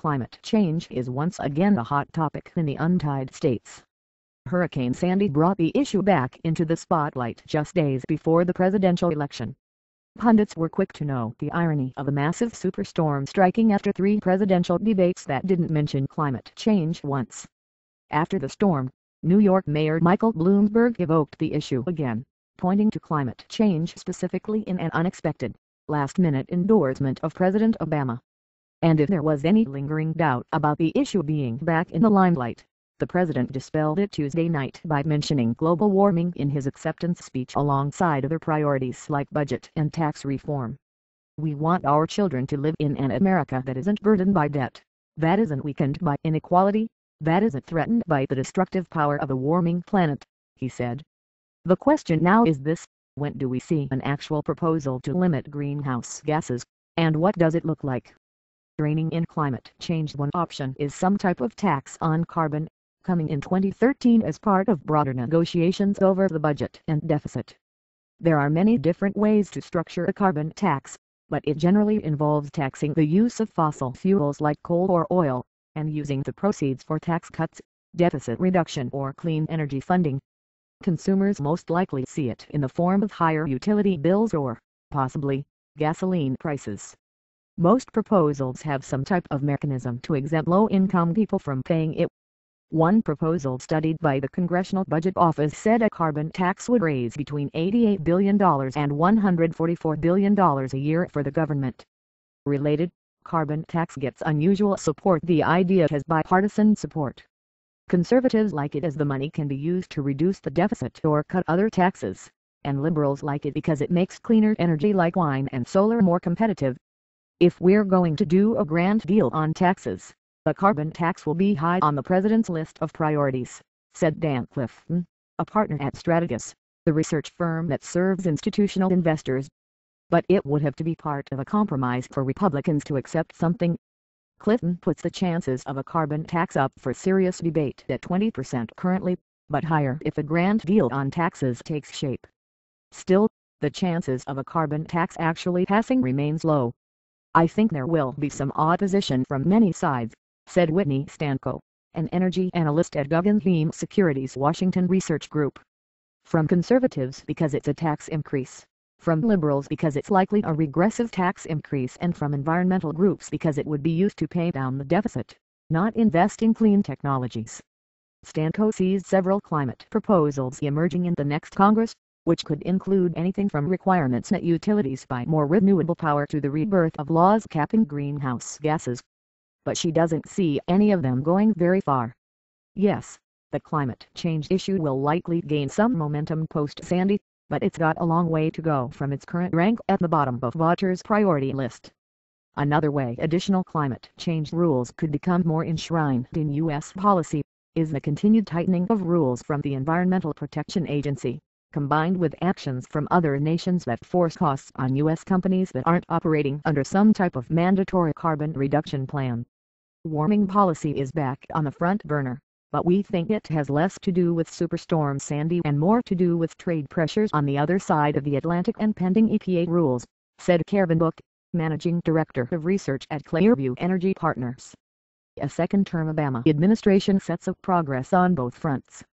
Climate change is once again a hot topic in the untied states. Hurricane Sandy brought the issue back into the spotlight just days before the presidential election. Pundits were quick to note the irony of a massive superstorm striking after three presidential debates that didn't mention climate change once. After the storm, New York Mayor Michael Bloomberg evoked the issue again, pointing to climate change specifically in an unexpected, last-minute endorsement of President Obama. And if there was any lingering doubt about the issue being back in the limelight, the president dispelled it Tuesday night by mentioning global warming in his acceptance speech alongside other priorities like budget and tax reform. We want our children to live in an America that isn't burdened by debt, that isn't weakened by inequality, that isn't threatened by the destructive power of a warming planet, he said. The question now is this, when do we see an actual proposal to limit greenhouse gases, and what does it look like? Reining in climate change one option is some type of tax on carbon, coming in 2013 as part of broader negotiations over the budget and deficit. There are many different ways to structure a carbon tax, but it generally involves taxing the use of fossil fuels like coal or oil, and using the proceeds for tax cuts, deficit reduction or clean energy funding. Consumers most likely see it in the form of higher utility bills or, possibly, gasoline prices. Most proposals have some type of mechanism to exempt low-income people from paying it. One proposal studied by the Congressional Budget Office said a carbon tax would raise between $88 billion and $144 billion a year for the government. Related, carbon tax gets unusual support The idea has bipartisan support. Conservatives like it as the money can be used to reduce the deficit or cut other taxes, and liberals like it because it makes cleaner energy like wine and solar more competitive. If we're going to do a grand deal on taxes, the carbon tax will be high on the president's list of priorities, said Dan Clifton, a partner at Strategas, the research firm that serves institutional investors. But it would have to be part of a compromise for Republicans to accept something. Clifton puts the chances of a carbon tax up for serious debate at 20% currently, but higher if a grand deal on taxes takes shape. Still, the chances of a carbon tax actually passing remains low. I think there will be some opposition from many sides, said Whitney Stanco, an energy analyst at Guggenheim Securities Washington Research Group. From conservatives because it's a tax increase, from liberals because it's likely a regressive tax increase and from environmental groups because it would be used to pay down the deficit, not invest in clean technologies. Stanco sees several climate proposals emerging in the next Congress, which could include anything from requirements that utilities buy more renewable power to the rebirth of laws capping greenhouse gases. But she doesn't see any of them going very far. Yes, the climate change issue will likely gain some momentum post-Sandy, but it's got a long way to go from its current rank at the bottom of voters' priority list. Another way additional climate change rules could become more enshrined in U.S. policy, is the continued tightening of rules from the Environmental Protection Agency combined with actions from other nations that force costs on U.S. companies that aren't operating under some type of mandatory carbon reduction plan. Warming policy is back on the front burner, but we think it has less to do with Superstorm Sandy and more to do with trade pressures on the other side of the Atlantic and pending EPA rules, said Kevin Book, Managing Director of Research at Clearview Energy Partners. A second-term Obama administration sets of progress on both fronts